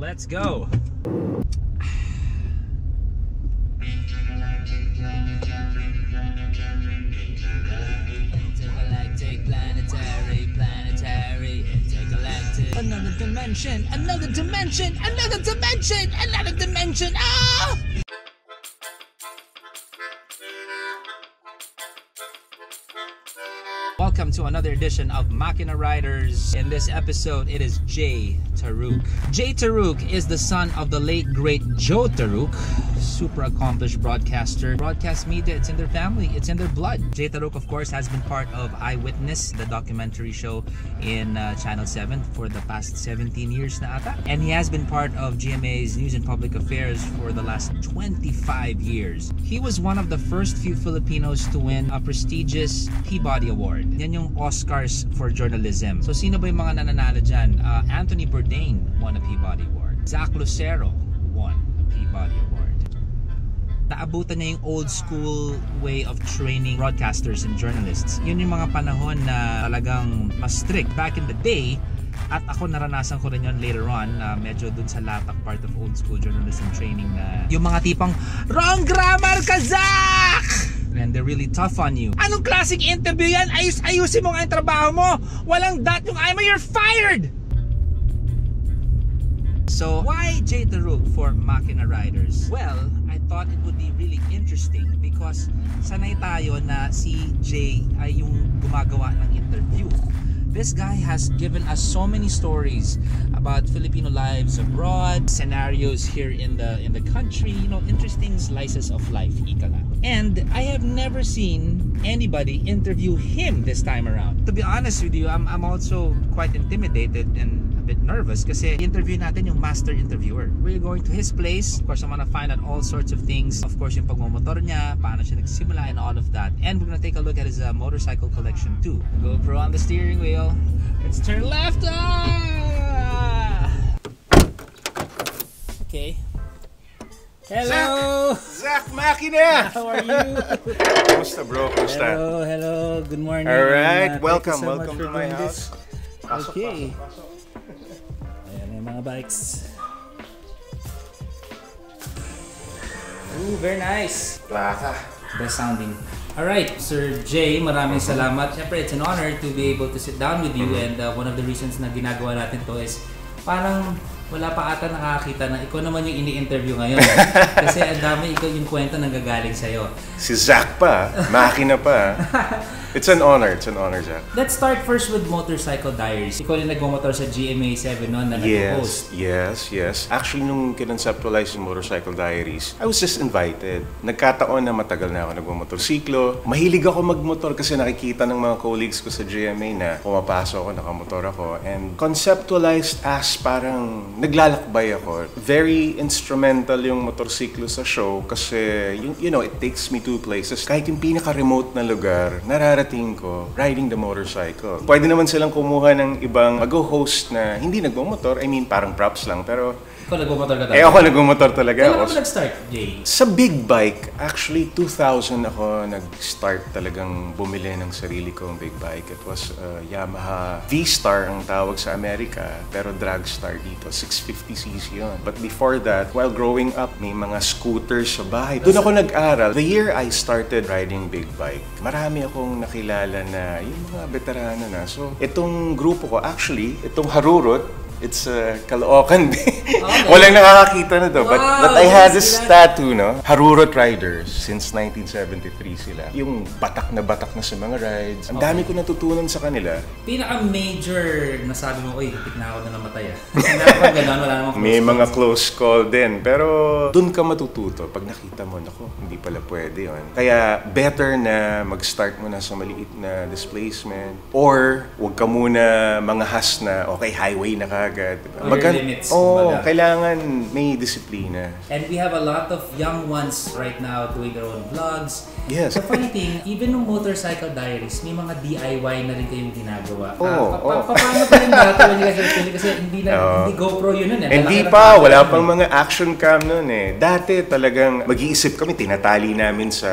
Let's go. Intergalactic, planetary, planetary, intergalactic. Another dimension, another dimension, another dimension, another dimension. Ah! Welcome to another edition of Machina Riders. In this episode, it is Jay Taruk. Jay Taruk is the son of the late great Joe Taruk, super accomplished broadcaster. Broadcast media, it's in their family, it's in their blood. Jay Taruk, of course, has been part of Eyewitness, the documentary show in uh, Channel 7 for the past 17 years na ata. And he has been part of GMA's News and Public Affairs for the last 25 years. He was one of the first few Filipinos to win a prestigious Peabody Award. Yan yung Oscars for journalism. So sino ba yung mga nananalo dyan? Uh, Anthony Bourdain won a Peabody Award. Zach Lucero won a Peabody Award. Naabutan niya yung old school way of training broadcasters and journalists. Yun yung mga panahon na talagang mas strict. Back in the day, at ako naranasan ko rin yun later on na medyo dun sa latak part of old school journalism training na yung mga tipong Wrong grammar ka, Zach! And they're really tough on you. Anong classic interview yan? Ayus ayusin mo nga yung trabaho mo! Walang dot yung mo, you're fired! So, why Jay Taruk for Machina Riders? Well, thought it would be really interesting because sanay tayo na si Jay ay yung gumagawa ng interview. This guy has given us so many stories about Filipino lives abroad, scenarios here in the in the country, you know, interesting slices of life, ika nga. And I have never seen anybody interview him this time around. To be honest with you, I'm, I'm also quite intimidated and a bit nervous kasi interview natin yung master interviewer. We're going to his place. Of course, I'm gonna find out all sorts of things. Of course, yung pagmamotor niya, paano siya nagsimula and all of that. And we're gonna take a look at his uh, motorcycle collection too. GoPro on the steering wheel. Let's turn left. Ah! Okay. Hello! Zach Makina! How are you? Kumusta bro? Kumusta? hello, hello. Good morning. Alright, Uh, welcome, so welcome to my house. Pasok, okay. pasok, pasok. Ayan yung mga bikes. Ooh, very nice. Plaka. Best sounding. Alright, Sir Jay, maraming salamat. Siyempre, it's an honor to be able to sit down with you and uh, one of the reasons na ginagawa natin to is parang wala pa ata nakakita na ikaw naman yung ini-interview ngayon. Kasi ang dami ikaw yung kwento nang gagaling sa'yo. Si Zach pa. Makina pa. It's an honor. It's an honor, Zach. Let's start first with Motorcycle Diaries. Ikaw yung nagmamotor sa GMA 7 noon na nag-host. Yes, yes, yes. Actually, nung kinonceptualize yung Motorcycle Diaries, I was just invited. Nagkataon na matagal na ako nagmamotorsiklo. Mahilig ako magmotor kasi nakikita ng mga colleagues ko sa GMA na pumapasok ako, nakamotor ako. And conceptualized as parang naglalakbay ako. Very instrumental yung motorsiklo sa show kasi, yung, you know, it takes me to places. Kahit yung pinaka-remote na lugar, nararating ko riding the motorcycle. Pwede naman silang kumuha ng ibang mag-host na hindi nagmamotor. I mean, parang props lang. Pero Ikaw nagmamotor ka eh ako nagmamotor talaga. Kailan Ako- ka nag-start, Jay? sa big bike, actually 2000 ako nag-start talagang bumili ng sarili kong big bike. It was uh, Yamaha V-Star ang tawag sa Amerika, pero Dragstar dito, 650cc yun. But before that, while growing up, may mga scooters sa bahay. Doon ako nag-aral. The year I started riding big bike, marami akong nakilala na yung mga veterano na. So, itong grupo ko, actually, itong Harurot, It's uh, Caloocan din. Walang nakakakita na to. But, Wow, but I had this that- tattoo, no? Harurot Riders since 1973 sila. Yung batak na batak na sa mga rides. Ang dami ko natutunan sa kanila. Pinaka-major na sabi mo, uy, hipit na ako na namatay ah. Ganun, wala namang close May mga close call din. Pero dun ka matututo. Pag nakita mo, nako, hindi pala pwede yun. Kaya better na mag-start mo na sa maliit na displacement. Or huwag ka muna mga has na, okay, highway na kagad. Diba? Your limits, Oo, kumbaga. kailangan may disiplina. And we have a lot of young ones right now doing their own vlogs. Yes. The funny thing, even ng Motorcycle Diaries, may mga DIY na rin kayong ginagawa. Oo, Ah, pa- pa- paano pa dati were filming? Kasi hindi, na, Oo. hindi GoPro yun nun eh. Hindi pa, wala pang mga action cam nun eh. Dati talagang mag-iisip kami, tinatali namin sa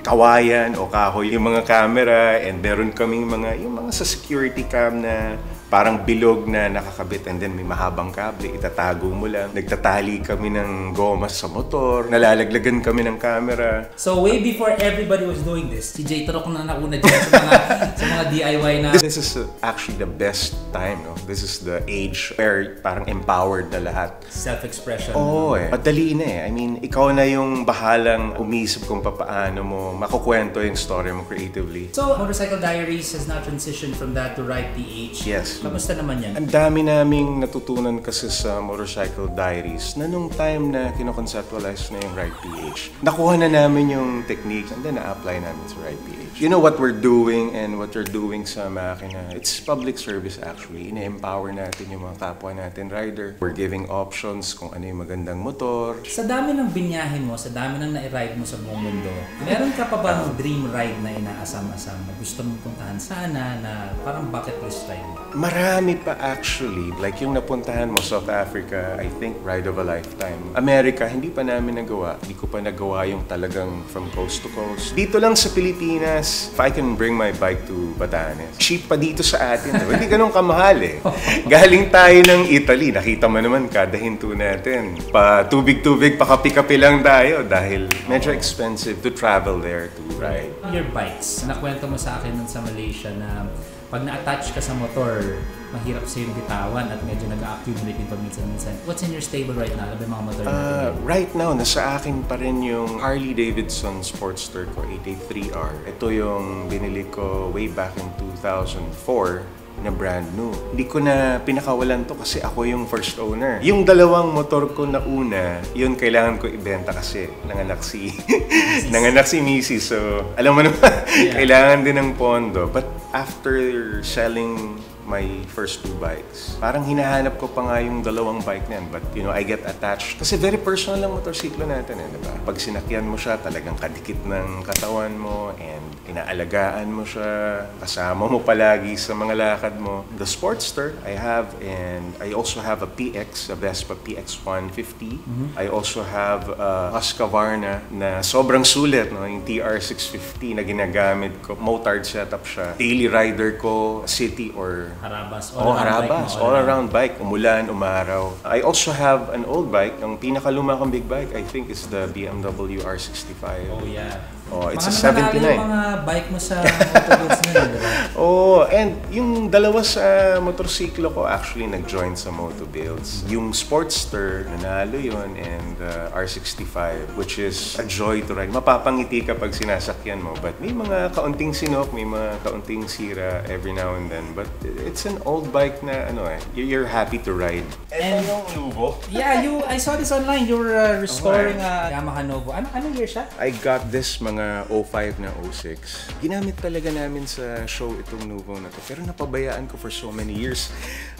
kawayan o kahoy yung mga camera and meron kaming mga, yung mga sa security cam na parang bilog na nakakabit and then may mahabang kable, itatago mo lang. Nagtatali kami ng goma sa motor, nalalaglagan kami ng camera. So way before everybody was doing this, si Jay Turok na nauna dyan sa mga, sa mga DIY na This is actually the best time, no? This is the age where parang empowered na lahat. self-expression. Oo eh. Madali na eh. I mean, ikaw na yung bahalang umisip kung papaano mo makukwento yung story mo creatively. So, Motorcycle Diaries has now transitioned from that to Ride PH. Yes. Kamusta naman yan? Ang dami naming natutunan kasi sa Motorcycle Diaries na nung time na kinoconceptualize na yung Ride PH, nakuha na namin yung techniques and then na-apply namin sa Ride PH. You know what we're doing and what we're doing sa makina, it's public service actually. Ine-empower natin yung mga kapwa natin rider. We're giving options kung ano yung magandang motor. Sa dami ng binyahin mo, sa dami ng na-ride mo sa buong mundo, meron ka pa bang dream ride na inaasam-asam na gusto mong puntahan sana na parang bucket list ride? Marami pa actually. Like yung napuntahan mo, South Africa, I think ride of a lifetime. America, hindi pa namin nagawa. Hindi ko pa nagawa yung talagang from coast to coast. Dito lang sa Pilipinas, if I can bring my bike to Batanes, cheap pa dito sa atin. diba? Hindi ganun kamahal eh. Galing tayo ng Italy. Nakita mo naman kada hinto natin. Pa tubig-tubig, pa kapi-kapi lang tayo dahil medyo expensive to travel there to ride. Your bikes, nakwento mo sa akin nun sa Malaysia na pag na-attach ka sa motor, mahirap sa yung bitawan at medyo nag-accumulate din paminsan-minsan. What's in your stable right now? Ano ba yung mga motor Uh, natin? right now, nasa akin pa rin yung Harley Davidson Sportster ko 883R. Ito yung binili ko way back in 2004 na brand new. Hindi ko na pinakawalan to kasi ako yung first owner. Yung dalawang motor ko na una, yun kailangan ko ibenta kasi nanganak si nanganak si Missy. So, alam mo naman, kailangan din ng pondo. But after selling my first two bikes. Parang hinahanap ko pa nga yung dalawang bike na yan. But, you know, I get attached. Kasi very personal lang motorsiklo natin, eh, di ba? Pag sinakyan mo siya, talagang kadikit ng katawan mo and inaalagaan mo siya. Kasama mo palagi sa mga lakad mo. The Sportster, I have and I also have a PX, a Vespa PX 150. I also have a Husqvarna na sobrang sulit, no? yung TR650 na ginagamit ko. Motard setup siya. Daily rider ko, city or Harabas. Oh, around harabas. bike mo, All around bike. Umulan, umaraw. I also have an old bike. Ang pinakaluma kong big bike, I think, is the BMW R65. Oh yeah. Oh, it's a Mga nananalo 79. yung mga bike mo sa motorboats na yun, di ba? Oh, and yung dalawa sa motorsiklo ko actually nag-join sa Moto Builds. Yung Sportster, nanalo yun, and uh, R65, which is a joy to ride. Mapapangiti ka pag sinasakyan mo, but may mga kaunting sinok, may mga kaunting sira every now and then. But it's an old bike na ano eh, you're happy to ride. And- yung Nuvo. Yeah, you I saw this online. You were uh, restoring a Yamaha Novo. Ano anong year siya? I got this mga 05 na 06. Ginamit talaga namin sa show itong Nuvo na to. Pero napabayaan ko for so many years.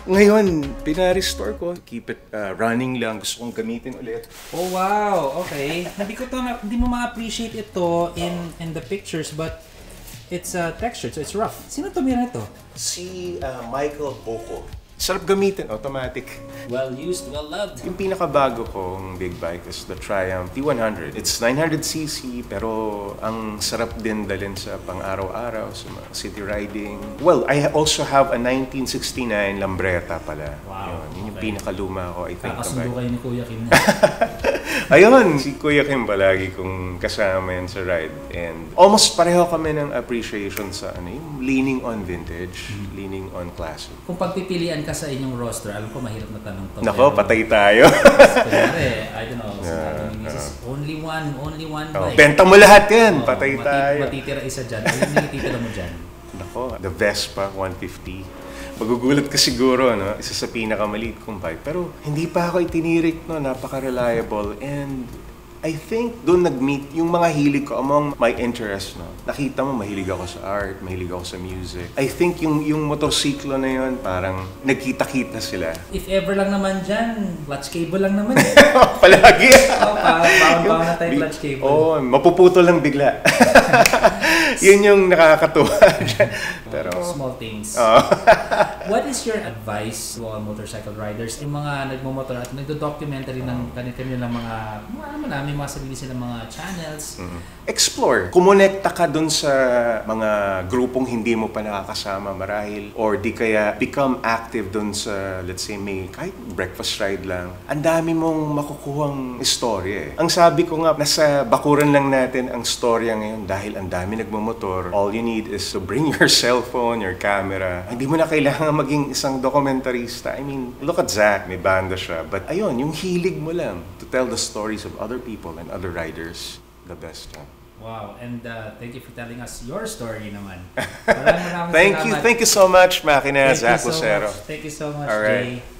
Ngayon, pina-restore ko. Keep it uh, running lang. Gusto kong gamitin ulit. Oh wow, okay. Hindi ko to na, hindi mo ma-appreciate ito in in the pictures but it's uh, textured so it's rough. Sino tumira nito? Si uh, Michael Boko. Sarap gamitin, automatic. Well used, well loved. Yung pinakabago kong big bike is the Triumph T100. It's 900cc pero ang sarap din dalhin sa pang-araw-araw, sa mga city riding. Well, I also have a 1969 Lambretta pala. Wow, Yun, yun yung okay. pinakaluma ko, I think. Kakasundo kayo ni Kuya Kim na. Ayun, si Kuya Kim palagi kong kasama yan sa ride. And almost pareho kami ng appreciation sa ano, yung leaning on vintage, Mm-hmm. leaning on classic. Kung pagpipilian ka sa inyong roster, alam ko mahirap na tanong to. Nako, Pero- patay tayo. Kunyari, I don't know, sinabi ni Mrs. Only one, only one Oh, bike. benta mo lahat yan, Oh, patay mati- tayo. Matitira isa dyan. Ano yung natitira mo dyan? Nako, the Vespa 150. Magugulat ka siguro, no? Isa sa pinakamaliit kong bike. Pero hindi pa ako itinirik, no? Napaka-reliable. And I think doon nag-meet yung mga hilig ko among my interests, no? Nakita mo, mahilig ako sa art, mahilig ako sa music. I think yung, yung motorsiklo na yun, parang nagkita-kita sila. If ever lang naman dyan, clutch cable lang naman. eh. Palagi! Oh, pa, bawang na tayo clutch cable. Oo, oh, mapuputol lang bigla. yun yung nakakatuwa. Pero, Small things. Oo. What is your advice to all motorcycle riders? Yung mga nagmumotor at nagdo-documentary ng kanilang mga, mga ano namin, may mga sarili silang mga channels. Explore. Kumonekta ka dun sa mga grupong hindi mo pa nakakasama marahil or di kaya become active dun sa let's say may kahit breakfast ride lang. Ang dami mong makukuhang istorya eh. Ang sabi ko nga, nasa bakuran lang natin ang storya ngayon dahil ang dami nagmamotor. All you need is to bring your cellphone, your camera. Hindi mo na kailangan maging isang dokumentarista. I mean, look at Zach, may banda siya. But ayun, yung hilig mo lang to tell the stories of other people and other riders. The best. Huh? Wow, and uh, thank you for telling us your story naman. Maraming maraming Thank you, salamat. thank you so much, Makina Thank you Zach so Lucero. much. Thank you so much, All right. Jay.